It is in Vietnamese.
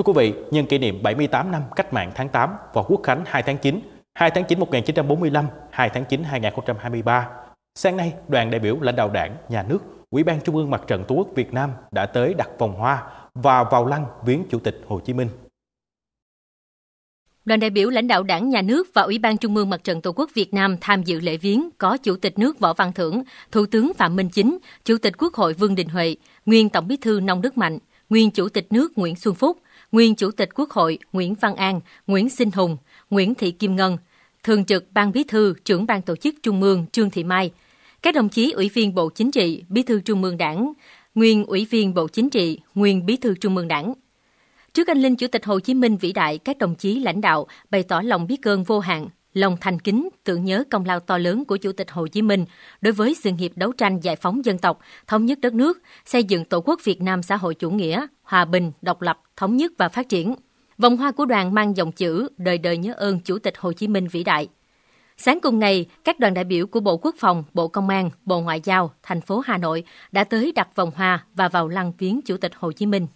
Thưa quý vị, nhân kỷ niệm 78 năm cách mạng tháng 8 và quốc khánh 2 tháng 9, 2 tháng 9 1945, 2 tháng 9 2023, sáng nay đoàn đại biểu lãnh đạo đảng, nhà nước, Ủy ban Trung ương Mặt trận Tổ quốc Việt Nam đã tới đặt vòng hoa và vào lăng viếng Chủ tịch Hồ Chí Minh. Đoàn đại biểu lãnh đạo Đảng, Nhà nước và Ủy ban Trung ương Mặt trận Tổ quốc Việt Nam tham dự lễ viếng có Chủ tịch nước Võ Văn Thưởng, Thủ tướng Phạm Minh Chính, Chủ tịch Quốc hội Vương Đình Huệ, nguyên Tổng bí thư Nông Đức Mạnh, nguyên Chủ tịch nước Nguyễn Xuân Phúc, nguyên Chủ tịch Quốc hội Nguyễn Văn An, Nguyễn Sinh Hùng, Nguyễn Thị Kim Ngân, Thường trực Ban Bí thư, trưởng Ban Tổ chức Trung ương Trương Thị Mai, các đồng chí Ủy viên Bộ Chính trị, Bí thư Trung ương Đảng, nguyên Ủy viên Bộ Chính trị, nguyên Bí thư Trung ương Đảng. Trước anh linh Chủ tịch Hồ Chí Minh vĩ đại, các đồng chí lãnh đạo bày tỏ lòng biết ơn vô hạn, lòng thành kính tưởng nhớ công lao to lớn của Chủ tịch Hồ Chí Minh đối với sự nghiệp đấu tranh giải phóng dân tộc, thống nhất đất nước, xây dựng Tổ quốc Việt Nam xã hội chủ nghĩa, hòa bình, độc lập, thống nhất và phát triển. Vòng hoa của đoàn mang dòng chữ đời đời nhớ ơn Chủ tịch Hồ Chí Minh vĩ đại. Sáng cùng ngày, các đoàn đại biểu của Bộ Quốc phòng, Bộ Công an, Bộ Ngoại giao, thành phố Hà Nội đã tới đặt vòng hoa và vào lăng viếng Chủ tịch Hồ Chí Minh.